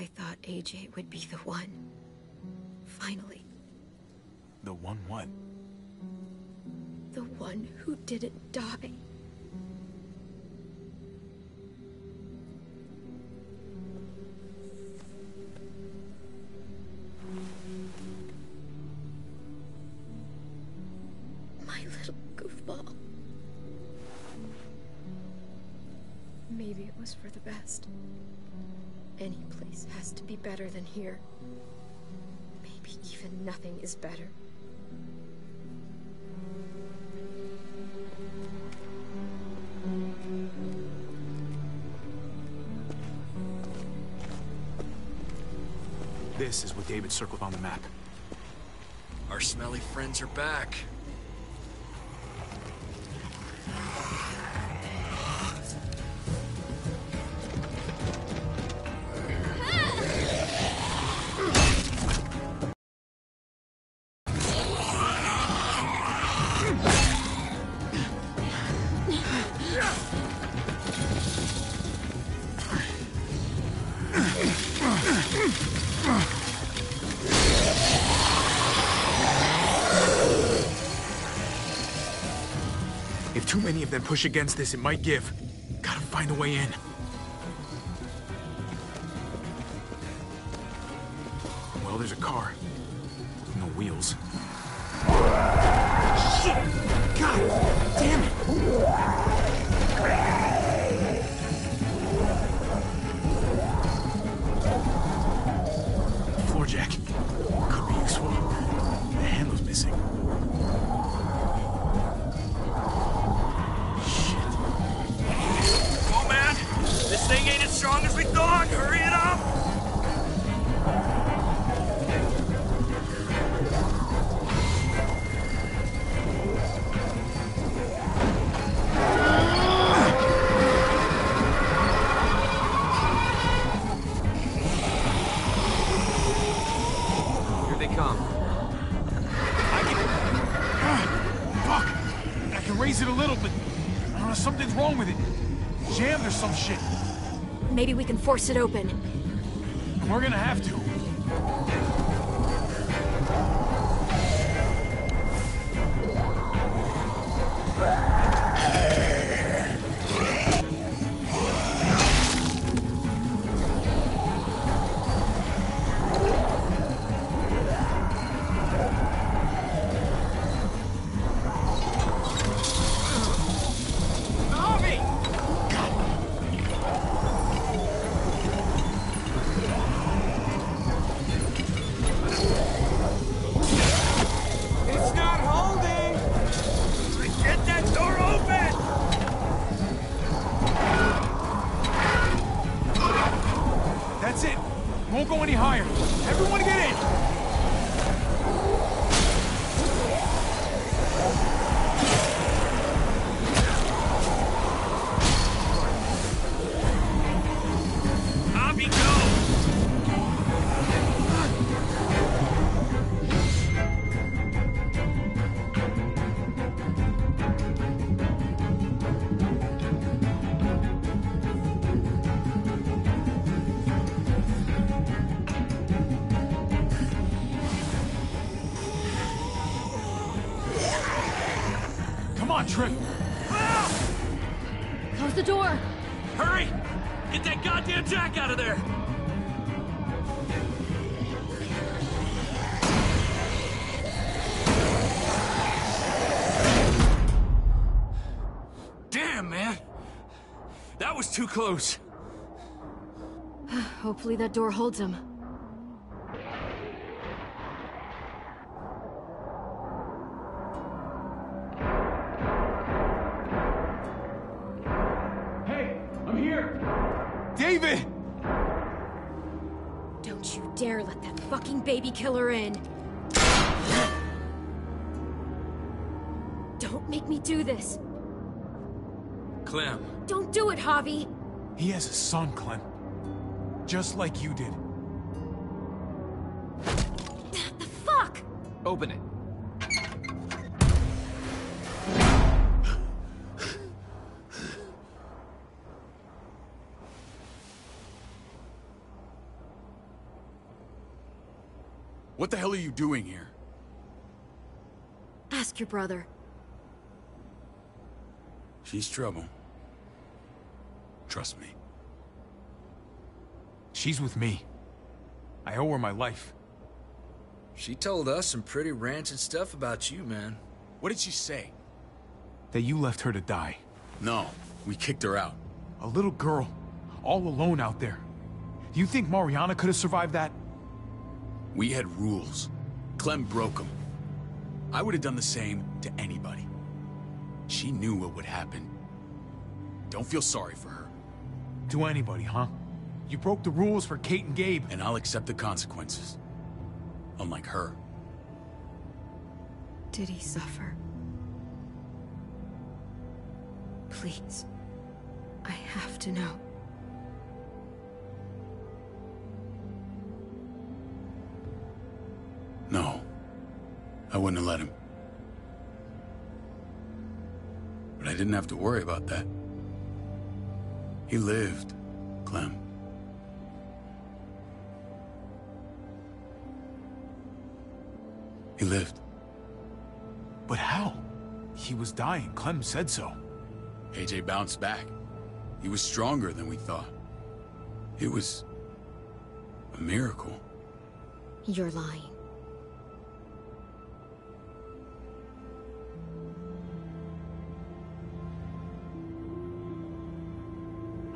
I thought AJ would be the one. Finally. The one what? The one who didn't die. My little goofball. Maybe it was for the best. Any place has to be better than here. Maybe even nothing is better. This is what David circled on the map. Our smelly friends are back. Push against this, it might give. Gotta find a way in. Well, there's a car. No wheels. Shit! God damn it! Strong as we force it open. We're gonna have to. Come on, Tripp. Close the door! Hurry! Get that goddamn jack out of there! Damn, man! That was too close. Hopefully that door holds him. Killer in! Don't make me do this! Clem, Don't do it, Javi! He has a son, Clem. Just like you did. The fuck? open it. What the hell are you doing here? Ask your brother. She's trouble. Trust me. She's with me. I owe her my life. She told us some pretty rancid stuff about you, man. What did she say? That you left her to die. No, we kicked her out. A little girl, all alone out there. Do you think Mariana could have survived that? We had rules. Clem broke them. I would have done the same to anybody. She knew what would happen. Don't feel sorry for her. To anybody, huh? You broke the rules for Kate and Gabe. And I'll accept the consequences. Unlike her. Did he suffer? Please. I have to know. I wouldn't have let him. But I didn't have to worry about that. He lived, Clem. He lived. But how? He was dying. Clem said so. AJ bounced back. He was stronger than we thought. It was... a miracle. You're lying.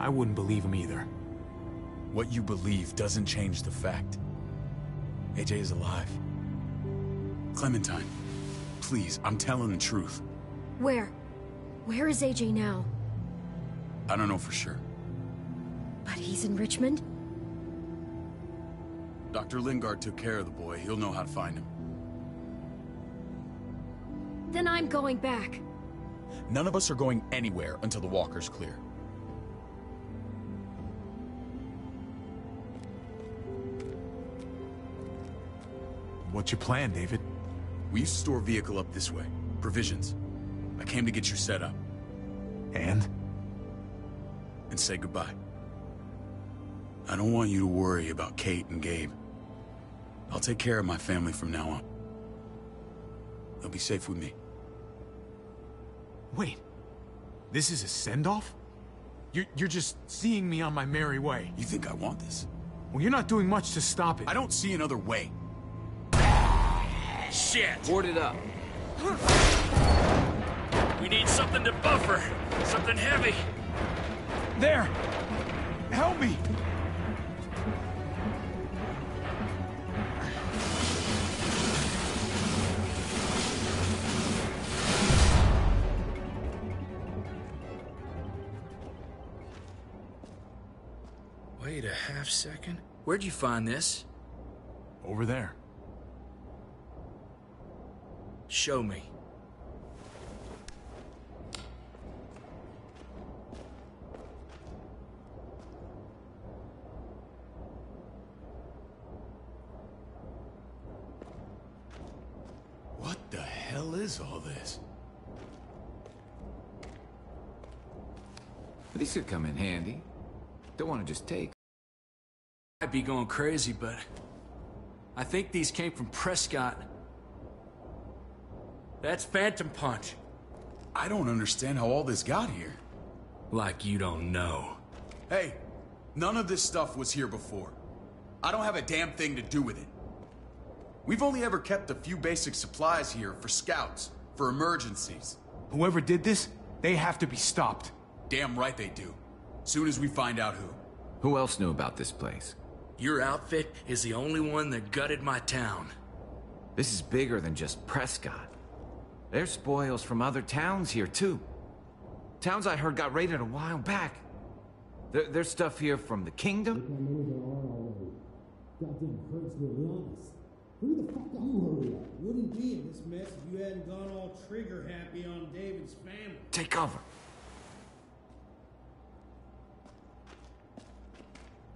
I wouldn't believe him either. What you believe doesn't change the fact. AJ is alive. Clementine, please, I'm telling the truth. Where? Where is AJ now? I don't know for sure. But he's in Richmond? Dr. Lingard took care of the boy. He'll know how to find him. Then I'm going back. None of us are going anywhere until the walker's clear. What's your plan, David? We used to store vehicle up this way. Provisions. I came to get you set up. And? And say goodbye. I don't want you to worry about Kate and Gabe. I'll take care of my family from now on. They'll be safe with me. Wait. This is a send-off? You're, you're just seeing me on my merry way. You think I want this? Well, you're not doing much to stop it. I don't see another way. Shit! Board it up. We need something to buffer. Something heavy. There! Help me! Wait a half second. Where'd you find this? Over there. Show me. What the hell is all this? These could come in handy. Don't want to just take. I'd be going crazy, but I think these came from Prescott. That's Phantom Punch. I don't understand how all this got here. Like you don't know. Hey, none of this stuff was here before. I don't have a damn thing to do with it. We've only ever kept a few basic supplies here for scouts, for emergencies. Whoever did this, they have to be stopped. Damn right they do. Soon as we find out who. Who else knew about this place? Your outfit is the only one that gutted my town. This is bigger than just Prescott. There's spoils from other towns here, too. Towns I heard got raided a while back. There, there's stuff here from the kingdom. Goddamn hurts to be honest. Who the fuck are you? Wouldn't be in this mess if you hadn't gone all trigger happy on David's family. Take cover.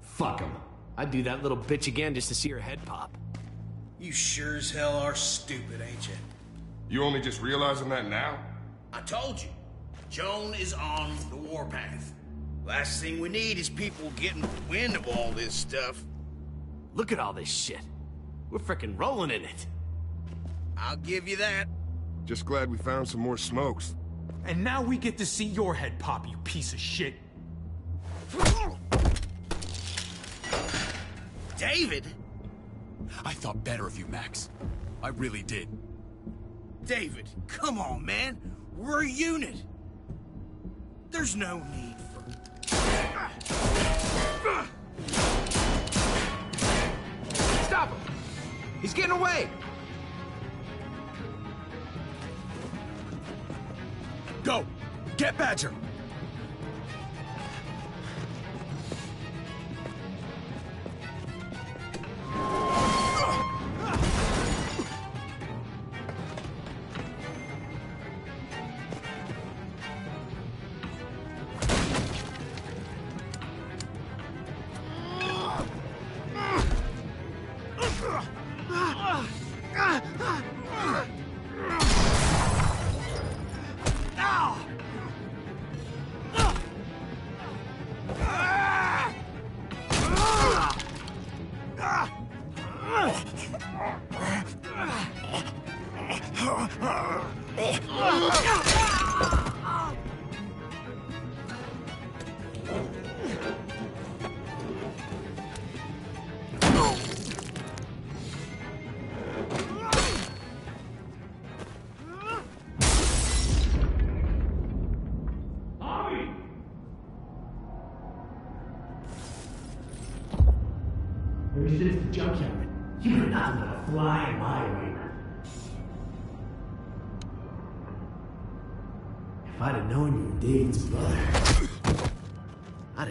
Fuck him. I'd do that little bitch again just to see her head pop. You sure as hell are stupid, ain't you? You only just realizing that now? I told you. Joan is on the warpath. Last thing we need is people getting wind of all this stuff. Look at all this shit. We're frickin' rolling in it. I'll give you that. Just glad we found some more smokes. And now we get to see your head pop, you piece of shit. David? I thought better of you, Max. I really did. David, come on, man. We're a unit. There's no need for... Stop him! He's getting away! Go! Get Badger! Ah! Ah! Ah!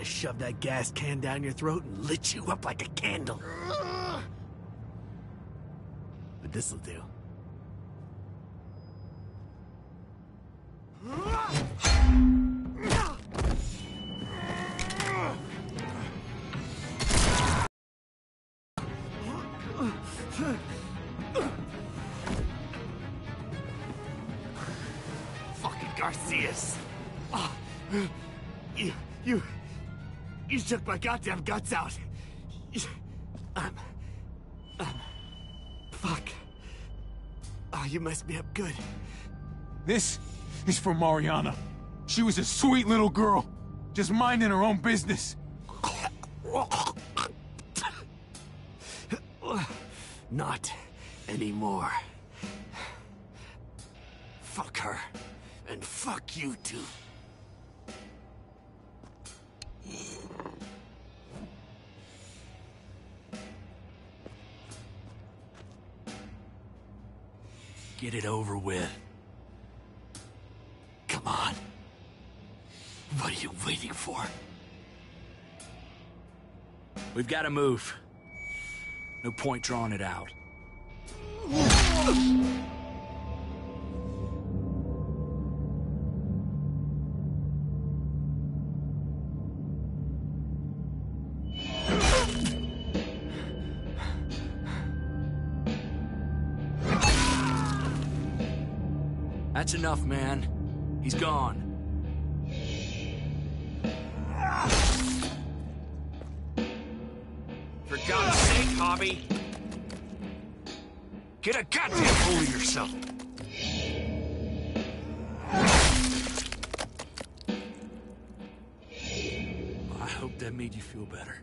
I'd that gas can down your throat and lit you up like a candle. But this'll do. Fucking Garcias. Oh, you, you, you took my goddamn guts out. You, um, um, fuck. Oh, you messed me up good. This is for Mariana. She was a sweet little girl, just minding her own business. Not anymore. Fuck her. And fuck you too. It over with. Come on. What are you waiting for? We've got to move. No point drawing it out. That's enough, man. He's gone. For God's sake, Javi. Get a goddamn hold of yourself. I hope that made you feel better.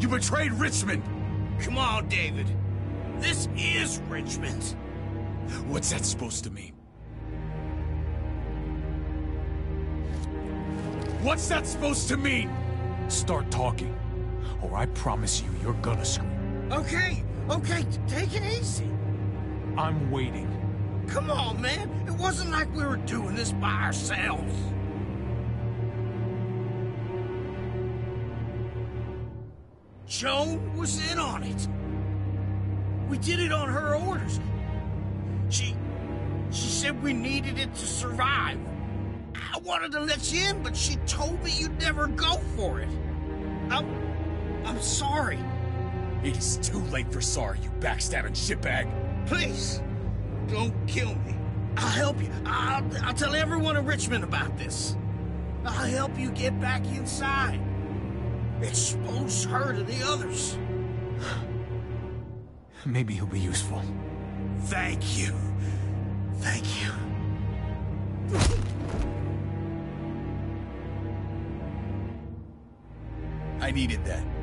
You betrayed Richmond. Come on, David. This is Richmond. What's that supposed to mean? What's that supposed to mean? Start talking, or I promise you, you're gonna scream. Okay, okay, take it easy. I'm waiting. Come on, man. It wasn't like we were doing this by ourselves. Joan was in on it. We did it on her orders. She She said we needed it to survive. I wanted to let you in, but she told me you'd never go for it. I'm... I'm sorry. It is too late for sorry, you backstabbing shitbag. Please, don't kill me. I'll help you. I'll, I'll tell everyone in Richmond about this. I'll help you get back inside. Expose her to the others. Maybe he'll be useful. Thank you. Thank you. I needed that.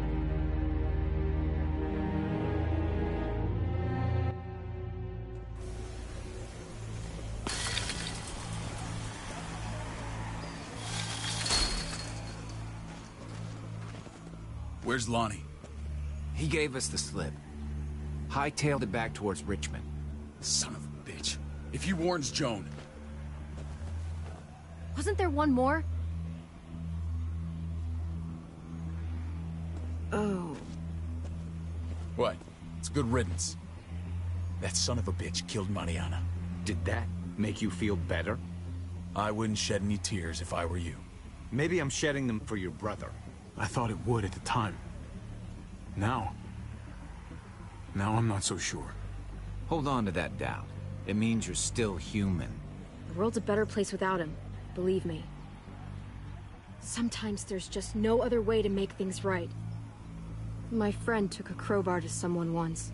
Where's Lonnie? He gave us the slip. Hightailed it back towards Richmond. Son of a bitch. If he warns Joan... Wasn't there one more? Oh. What? It's good riddance. That son of a bitch killed Mariana. Did that make you feel better? I wouldn't shed any tears if I were you. Maybe I'm shedding them for your brother. I thought it would at the time. Now... Now I'm not so sure. Hold on to that doubt. It means you're still human. The world's a better place without him, believe me. Sometimes there's just no other way to make things right. My friend took a crowbar to someone once.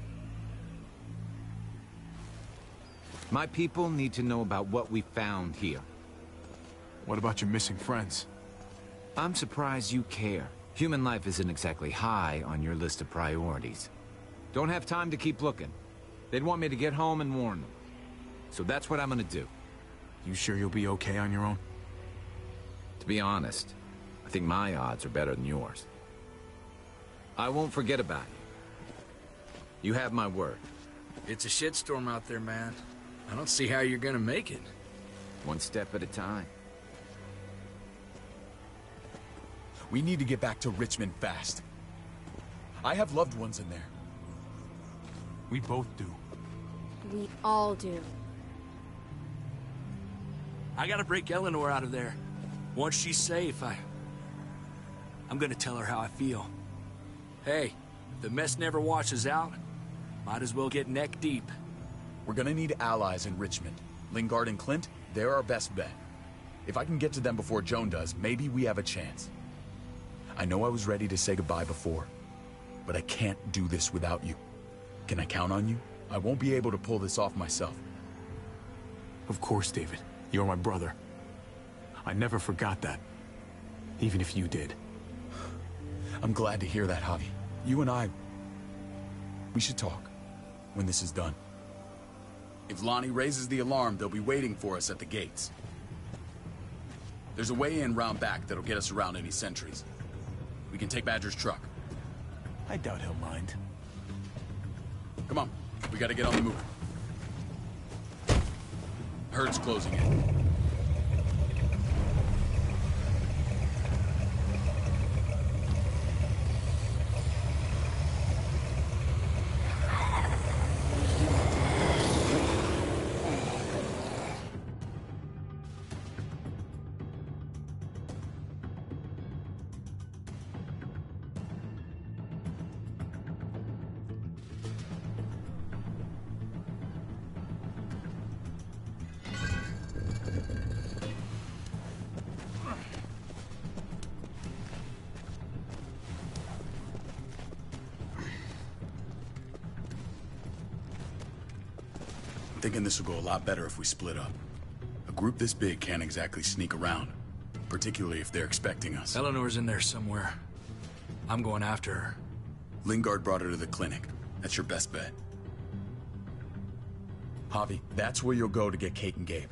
My people need to know about what we found here. What about your missing friends? I'm surprised you care. Human life isn't exactly high on your list of priorities. Don't have time to keep looking. They'd want me to get home and warn them. So that's what I'm gonna do. You sure you'll be okay on your own? To be honest, I think my odds are better than yours. I won't forget about you. You have my word. It's a shitstorm out there, man. I don't see how you're gonna make it. One step at a time. We need to get back to Richmond fast. I have loved ones in there. We both do. We all do. I gotta break Eleanor out of there. Once she's safe, I... I'm gonna tell her how I feel. Hey, if the mess never washes out, might as well get neck deep. We're gonna need allies in Richmond. Lingard and Clint, they're our best bet. If I can get to them before Joan does, maybe we have a chance. I know I was ready to say goodbye before, but I can't do this without you. Can I count on you? I won't be able to pull this off myself. Of course, David. You're my brother. I never forgot that. Even if you did. I'm glad to hear that, Javi. You and I... We should talk. When this is done. If Lonnie raises the alarm, they'll be waiting for us at the gates. There's a way in round back that'll get us around any sentries. We can take Badger's truck. I doubt he'll mind. Come on. We gotta get on the move. Herd's closing in. Thinking this will go a lot better if we split up. A group this big can't exactly sneak around, particularly if they're expecting us. Eleanor's in there somewhere. I'm going after her. Lingard brought her to the clinic. That's your best bet. Javi, that's where you'll go to get Kate and Gabe.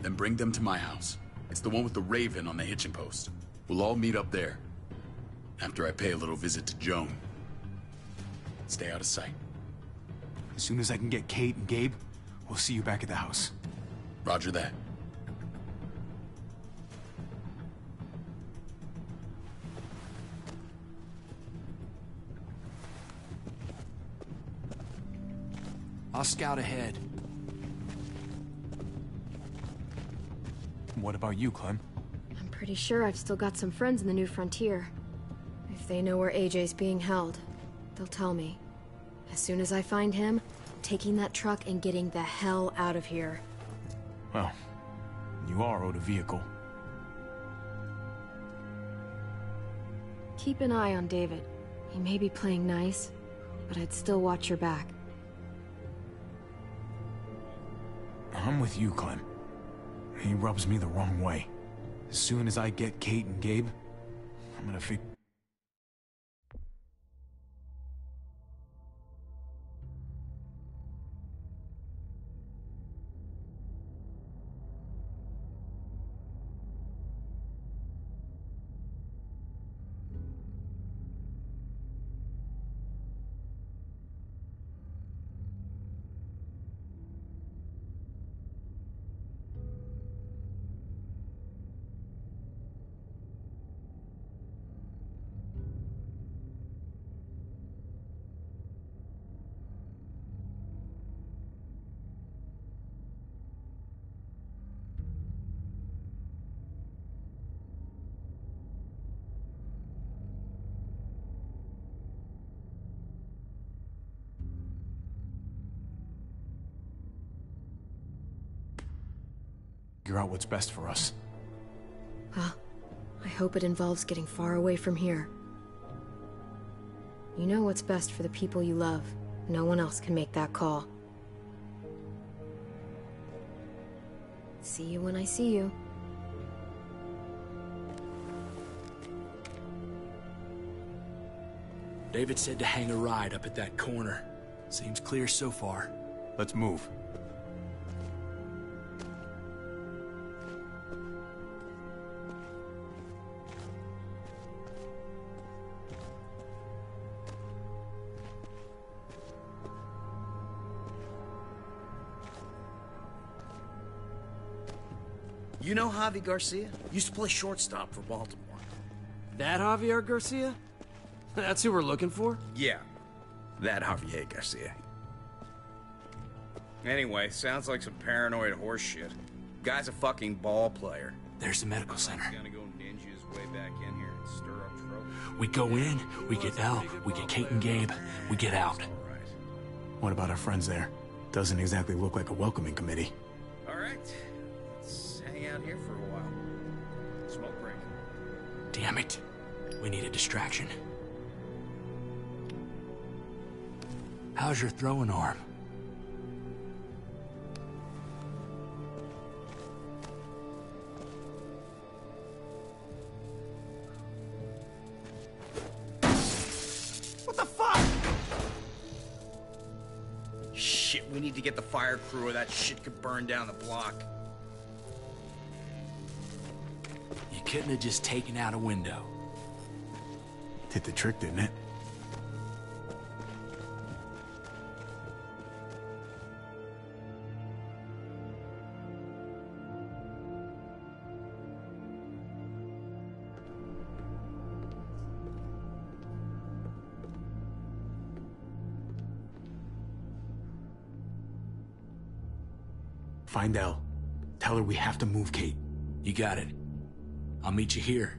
Then bring them to my house. It's the one with the Raven on the hitching post. We'll all meet up there. After I pay a little visit to Joan. Stay out of sight. As soon as I can get Kate and Gabe, we'll see you back at the house. Roger that. I'll scout ahead. What about you, Clem? I'm pretty sure I've still got some friends in the New Frontier. If they know where AJ's being held, they'll tell me. As soon as I find him, I'm taking that truck and getting the hell out of here. Well, you are owed a vehicle. Keep an eye on David. He may be playing nice, but I'd still watch your back. I'm with you, Clem. He rubs me the wrong way. As soon as I get Kate and Gabe, I'm gonna fig- figure out what's best for us. Well, I hope it involves getting far away from here. You know what's best for the people you love. No one else can make that call. See you when I see you. David said to hang a ride up at that corner. Seems clear so far. Let's move. Javi Garcia? Used to play shortstop for Baltimore. That Javier Garcia? That's who we're looking for? Yeah, that Javier Garcia. Anyway, sounds like some paranoid horseshit. Guy's a fucking ball player. There's the medical center. He's gonna go ninja his way back in here and stir up trouble. We go in, we get Elle, we get Kate and Gabe, we get out. What about our friends there? Doesn't exactly look like a welcoming committee. All right, here for a while. Smoke break. Damn it. We need a distraction. How's your throwing arm? What the fuck? Shit, we need to get the fire crew or that shit could burn down the block. Couldn't have just taken out a window. Did the trick, didn't it? Find Elle. Tell her we have to move Kate. You got it. I'll meet you here.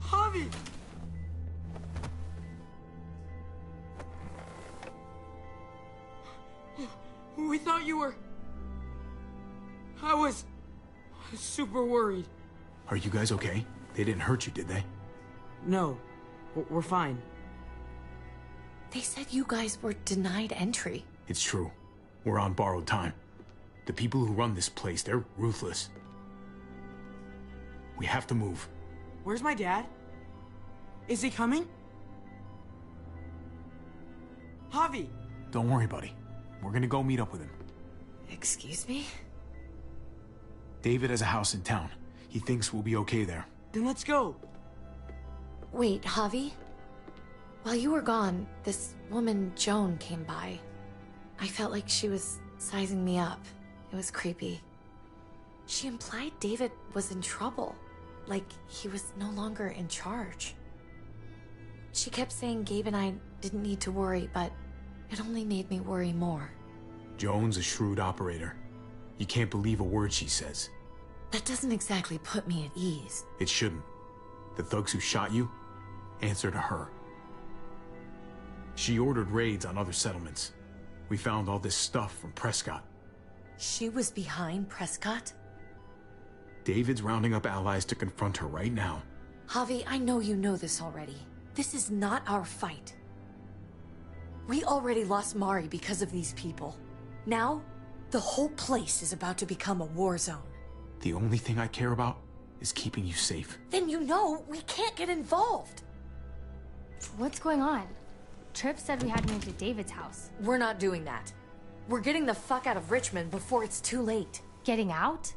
Javi! We thought you were... I was... super worried. Are you guys okay? They didn't hurt you, did they? No, we're- we're fine. They said you guys were denied entry. It's true. We're on borrowed time. The people who run this place, they're ruthless. We have to move. Where's my dad? Is he coming? Javi! Don't worry, buddy. We're gonna go meet up with him. Excuse me? David has a house in town. He thinks we'll be okay there. Then let's go. Wait, Javi? While you were gone, this woman, Joan, came by. I felt like she was sizing me up. It was creepy. She implied David was in trouble. Like he was no longer in charge. She kept saying Gabe and I didn't need to worry, but it only made me worry more. Joan's a shrewd operator. You can't believe a word she says. That doesn't exactly put me at ease. It shouldn't. The thugs who shot you answer to her. She ordered raids on other settlements. We found all this stuff from Prescott. She was behind Prescott? David's rounding up allies to confront her right now. Javi, I know you know this already. This is not our fight. We already lost Mari because of these people. Now, the whole place is about to become a war zone. The only thing I care about is keeping you safe. Then you know we can't get involved. What's going on? Tripp said we had to move to David's house. We're not doing that. We're getting the fuck out of Richmond before it's too late. Getting out?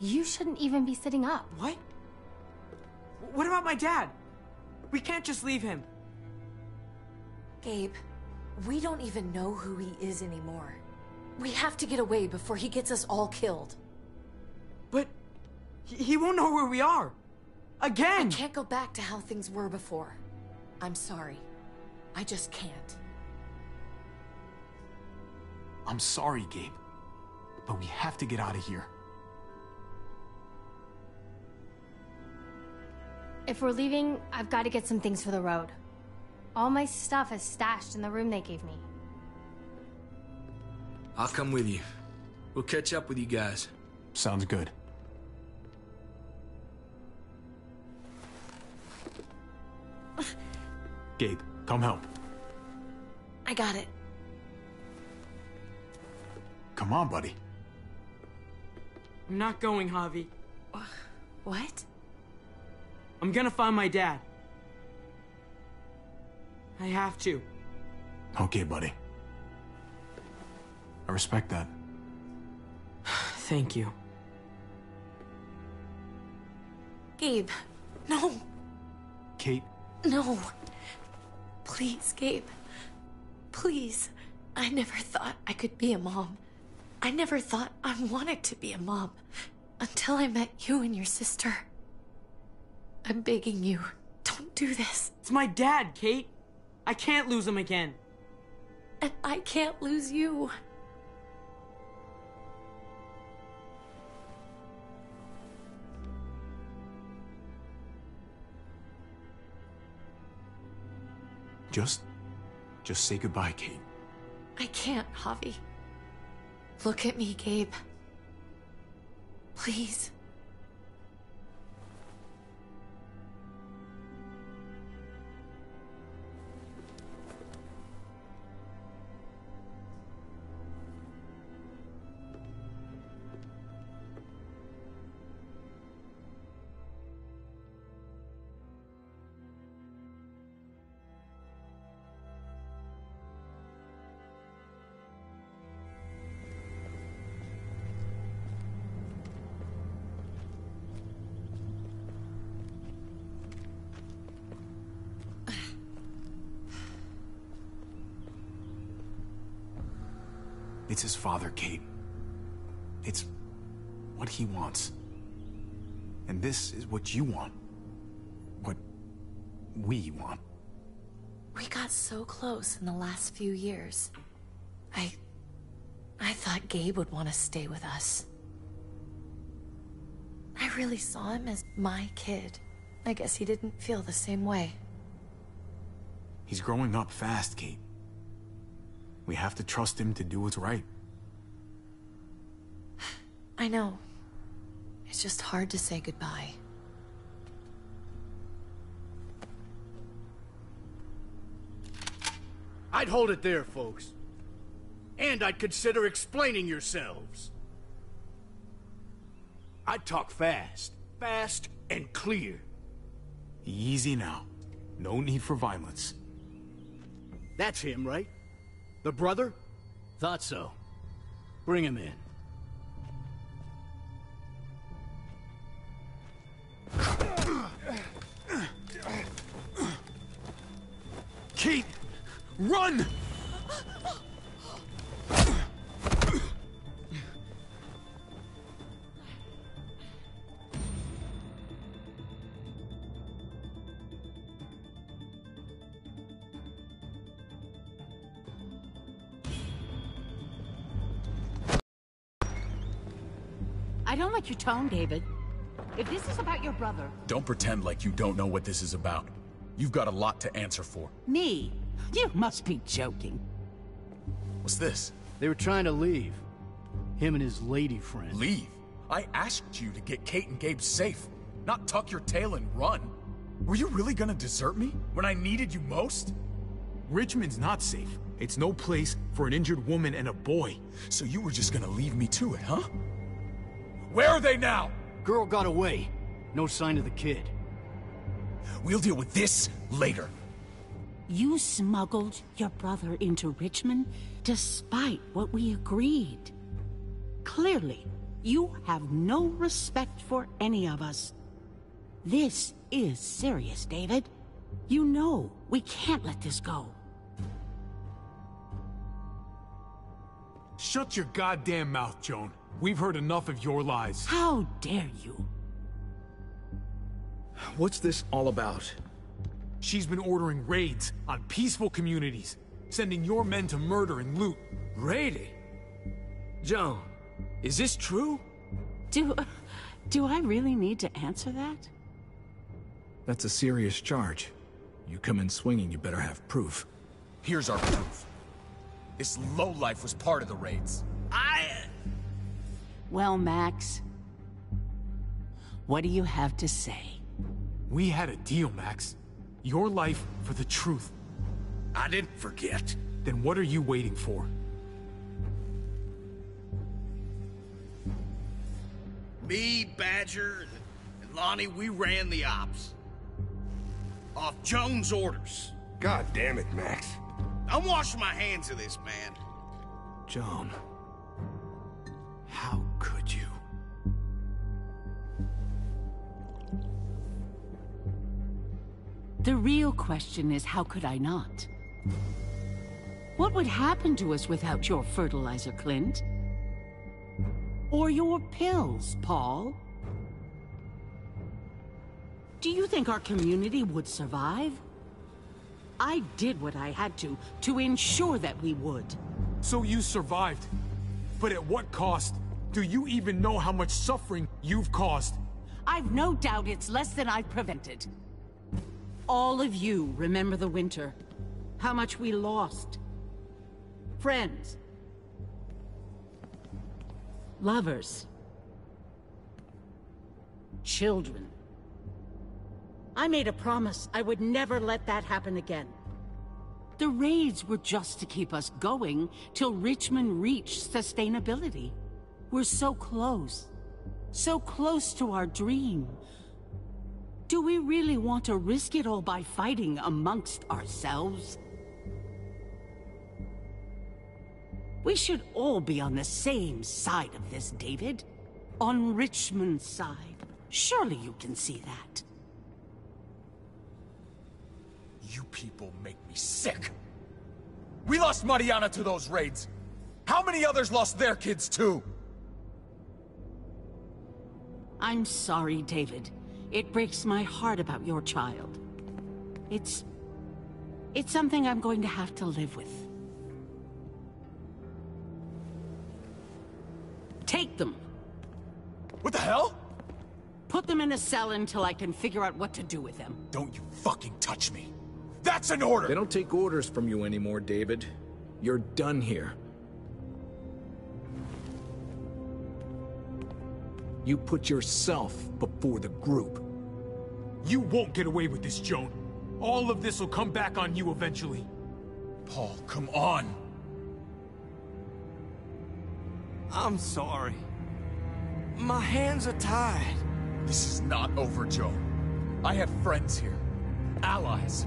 You shouldn't even be sitting up. What? What about my dad? We can't just leave him. Gabe, we don't even know who he is anymore. We have to get away before he gets us all killed. But he won't know where we are. Again! I can't go back to how things were before. I'm sorry. I just can't. I'm sorry, Gabe. But we have to get out of here. If we're leaving, I've got to get some things for the road. All my stuff is stashed in the room they gave me. I'll come with you. We'll catch up with you guys. Sounds good. Gabe, come help. I got it. Come on, buddy. I'm not going, Javi. What? I'm gonna find my dad. I have to. Okay, buddy. I respect that. Thank you. Gabe, no. Kate, No. Please, Gabe. Please. I never thought I could be a mom. I never thought I wanted to be a mom until I met you and your sister. I'm begging you, don't do this. It's my dad, Kate. I can't lose him again. And I can't lose you. just... just say goodbye, Kate. I can't, Javi. Look at me, Gabe. Please. It's his father, Kate. It's what he wants. And this is what you want. What we want. We got so close in the last few years. I... I thought Gabe would want to stay with us. I really saw him as my kid. I guess he didn't feel the same way. He's growing up fast, Kate. We have to trust him to do what's right. I know. It's just hard to say goodbye. I'd hold it there, folks. And I'd consider explaining yourselves. I'd talk fast. Fast and clear. Easy now. No need for violence. That's him, right? The brother? Thought so. Bring him in. Kate! Run! I your tone, David. If this is about your brother... Don't pretend like you don't know what this is about. You've got a lot to answer for. Me? You must be joking. What's this? They were trying to leave. Him and his lady friend. Leave? I asked you to get Kate and Gabe safe, not tuck your tail and run. Were you really gonna desert me when I needed you most? Richmond's not safe. It's no place for an injured woman and a boy. So you were just gonna leave me to it, huh? Where are they now? Girl got away. No sign of the kid. We'll deal with this later. You smuggled your brother into Richmond despite what we agreed. Clearly, you have no respect for any of us. This is serious, David. You know we can't let this go. Shut your goddamn mouth, Joan. We've heard enough of your lies. How dare you? What's this all about? She's been ordering raids on peaceful communities, sending your men to murder and loot. Raiding? Joan, is this true? Do... do I really need to answer that? That's a serious charge. You come in swinging, you better have proof. Here's our proof. This lowlife was part of the raids. I... Well, Max, what do you have to say? We had a deal, Max. Your life for the truth. I didn't forget. Then what are you waiting for? Me, Badger, and Lonnie, we ran the ops. Off Joan's orders. God damn it, Max. I'm washing my hands of this, man. Joan. How could you? The real question is how could I not? What would happen to us without your fertilizer, Clint? Or your pills, Paul? Do you think our community would survive? I did what I had to, to ensure that we would. So you survived. But at what cost? Do you even know how much suffering you've caused? I've no doubt it's less than I've prevented. All of you remember the winter. How much we lost. Friends. Lovers. Children. I made a promise I would never let that happen again. The raids were just to keep us going till Richmond reached sustainability. We're so close. So close to our dream. Do we really want to risk it all by fighting amongst ourselves? We should all be on the same side of this, David. On Richmond's side. Surely you can see that. You people make me sick. We lost Mariana to those raids. How many others lost their kids too? I'm sorry, David. It breaks my heart about your child. It's... It's something I'm going to have to live with. Take them. What the hell? Put them in a cell until I can figure out what to do with them. Don't you fucking touch me. That's an order! They don't take orders from you anymore, David. You're done here. You put yourself before the group. You won't get away with this, Joan. All of this will come back on you eventually. Paul, come on! I'm sorry. My hands are tied. This is not over, Joan. I have friends here. Allies.